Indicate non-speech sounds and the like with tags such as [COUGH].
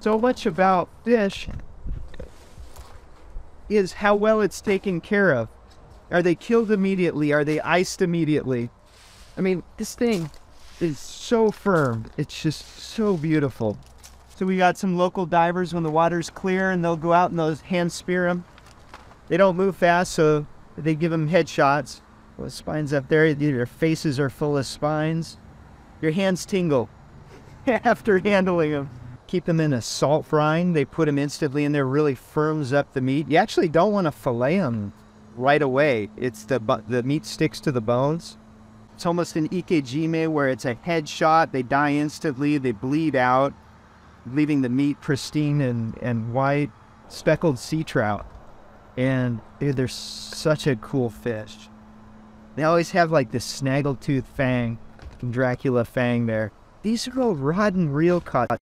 so much about fish is how well it's taken care of. Are they killed immediately? Are they iced immediately? I mean, this thing is so firm. It's just so beautiful. So we got some local divers when the water's clear and they'll go out and they'll hand spear them. They don't move fast, so they give them headshots. The spines up there, their faces are full of spines. Your hands tingle [LAUGHS] after handling them. Keep them in a salt brine. They put them instantly in there, really firms up the meat. You actually don't want to fillet them right away. It's the the meat sticks to the bones. It's almost an ikejime where it's a head shot. They die instantly. They bleed out, leaving the meat pristine and, and white. Speckled sea trout. And dude, they're such a cool fish. They always have like this snaggletooth fang, Dracula fang there. These are all and reel caught